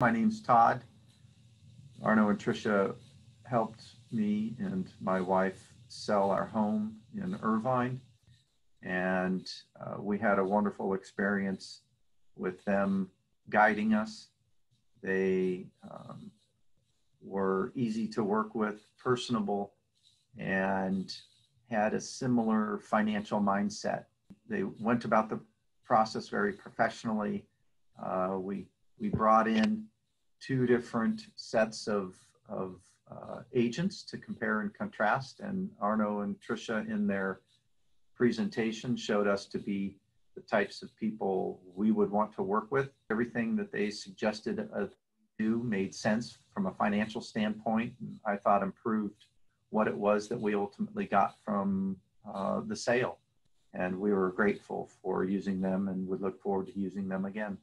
My name's Todd. Arno and Tricia helped me and my wife sell our home in Irvine. And uh, we had a wonderful experience with them guiding us. They um, were easy to work with, personable, and had a similar financial mindset. They went about the process very professionally. Uh, we we brought in two different sets of of uh, agents to compare and contrast, and Arno and Tricia in their presentation showed us to be the types of people we would want to work with. Everything that they suggested do made sense from a financial standpoint. And I thought improved what it was that we ultimately got from uh, the sale. And we were grateful for using them and would look forward to using them again.